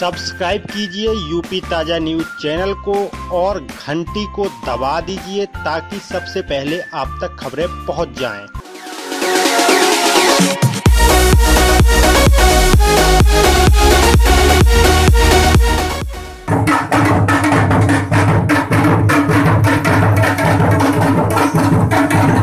Subscribe कीजिए UP ताज़ा news channel को और घंटी को दबा दीजिए ताकि सबसे पहले आप तक खबरें पहुँच जाएँ। Thank